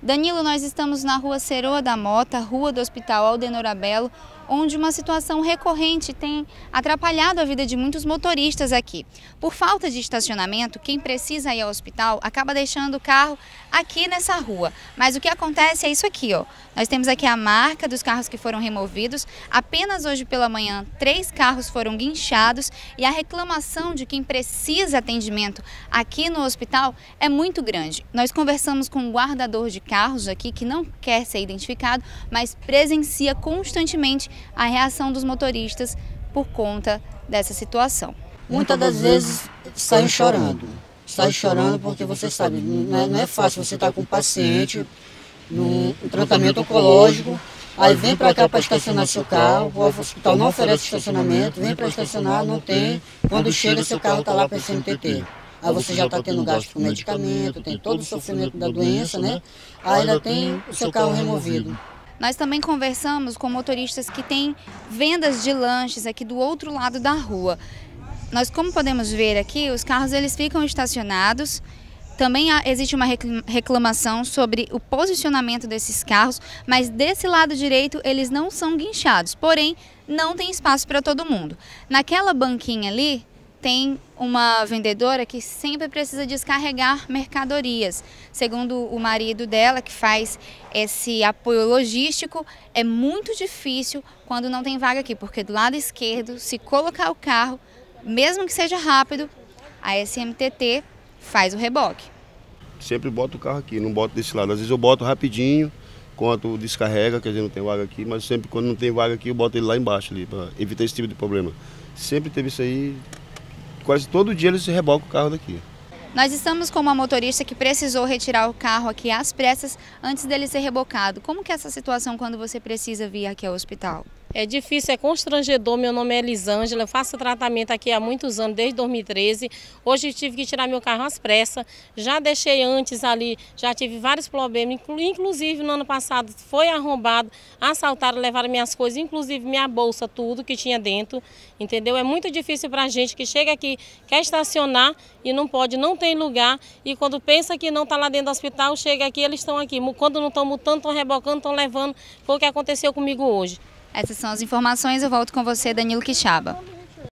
Danilo, nós estamos na rua Ceroa da Mota, rua do Hospital Aldenorabelo, onde uma situação recorrente tem atrapalhado a vida de muitos motoristas aqui. Por falta de estacionamento, quem precisa ir ao hospital acaba deixando o carro aqui nessa rua. Mas o que acontece é isso aqui, ó. Nós temos aqui a marca dos carros que foram removidos. Apenas hoje pela manhã, três carros foram guinchados e a reclamação de quem precisa atendimento aqui no hospital é muito grande. Nós conversamos com um guardador de carros aqui que não quer ser identificado, mas presencia constantemente a reação dos motoristas por conta dessa situação. Muitas das vezes saem chorando. Saem chorando porque você sabe, não é, não é fácil você estar tá com um paciente no tratamento oncológico, aí vem para cá para estacionar seu carro, o hospital não oferece estacionamento, vem para estacionar, não tem. Quando chega, seu carro está lá para CMTT. Aí você já está tendo gasto com medicamento, tem todo o sofrimento da doença, né? Aí ainda tem o seu carro removido. Nós também conversamos com motoristas que têm vendas de lanches aqui do outro lado da rua. Nós, como podemos ver aqui, os carros eles ficam estacionados. Também existe uma reclamação sobre o posicionamento desses carros, mas desse lado direito eles não são guinchados, porém não tem espaço para todo mundo. Naquela banquinha ali, tem uma vendedora que sempre precisa descarregar mercadorias. Segundo o marido dela, que faz esse apoio logístico, é muito difícil quando não tem vaga aqui, porque do lado esquerdo, se colocar o carro, mesmo que seja rápido, a SMTT faz o reboque. Sempre boto o carro aqui, não boto desse lado. Às vezes eu boto rapidinho, quanto descarrega, que a gente não tem vaga aqui, mas sempre quando não tem vaga aqui eu boto ele lá embaixo ali, para evitar esse tipo de problema. Sempre teve isso aí, quase todo dia eles rebocam o carro daqui. Nós estamos com uma motorista que precisou retirar o carro aqui às pressas antes dele ser rebocado. Como que é essa situação quando você precisa vir aqui ao hospital? É difícil, é constrangedor. Meu nome é Elisângela, eu faço tratamento aqui há muitos anos, desde 2013. Hoje tive que tirar meu carro às pressas. Já deixei antes ali, já tive vários problemas. Inclusive, no ano passado foi arrombado, assaltaram, levaram minhas coisas, inclusive minha bolsa, tudo que tinha dentro. Entendeu? É muito difícil para a gente que chega aqui, quer estacionar e não pode, não tem lugar. E quando pensa que não está lá dentro do hospital, chega aqui, eles estão aqui. Quando não estão mutando, estão rebocando, estão levando. Foi o que aconteceu comigo hoje. Essas são as informações. Eu volto com você, Danilo Quixaba.